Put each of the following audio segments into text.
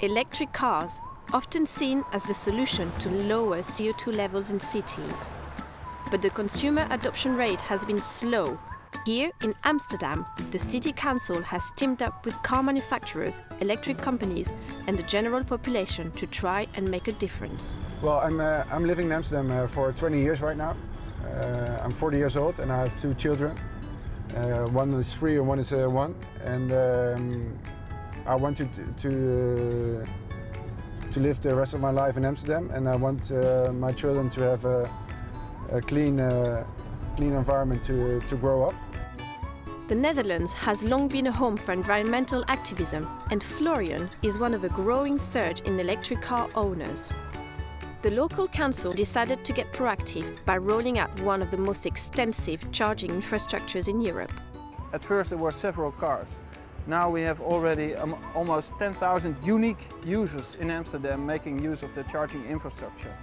electric cars, often seen as the solution to lower CO2 levels in cities. But the consumer adoption rate has been slow. Here in Amsterdam, the city council has teamed up with car manufacturers, electric companies, and the general population to try and make a difference. Well, I'm, uh, I'm living in Amsterdam uh, for 20 years right now. Uh, I'm 40 years old and I have two children. Uh, one is three and one is uh, one. And um, I wanted to, to, to, live the rest of my life in Amsterdam and I want uh, my children to have a, a clean, uh, clean environment to, to grow up. The Netherlands has long been a home for environmental activism and Florian is one of a growing surge in electric car owners. The local council decided to get proactive by rolling out one of the most extensive charging infrastructures in Europe. At first there were several cars. Now we have already um, almost 10,000 unique users in Amsterdam making use of the charging infrastructure.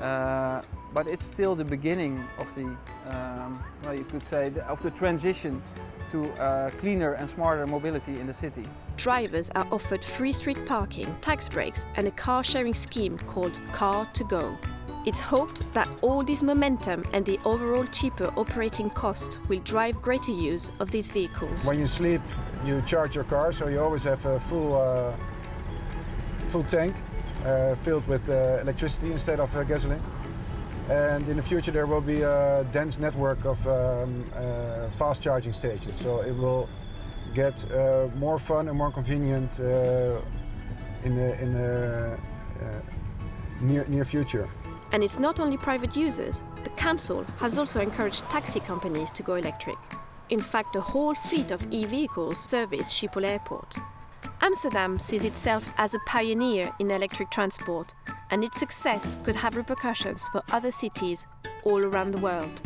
Uh, but it's still the beginning of the, um, well you could say, of the transition to uh, cleaner and smarter mobility in the city. Drivers are offered free street parking, tax breaks and a car sharing scheme called car2go. It's hoped that all this momentum and the overall cheaper operating cost will drive greater use of these vehicles. When you sleep, you charge your car, so you always have a full, uh, full tank uh, filled with uh, electricity instead of uh, gasoline. And in the future there will be a dense network of um, uh, fast charging stations, so it will get uh, more fun and more convenient in the, in the near, near future. And it's not only private users. The council has also encouraged taxi companies to go electric. In fact, a whole fleet of e-vehicles service Schiphol Airport. Amsterdam sees itself as a pioneer in electric transport, and its success could have repercussions for other cities all around the world.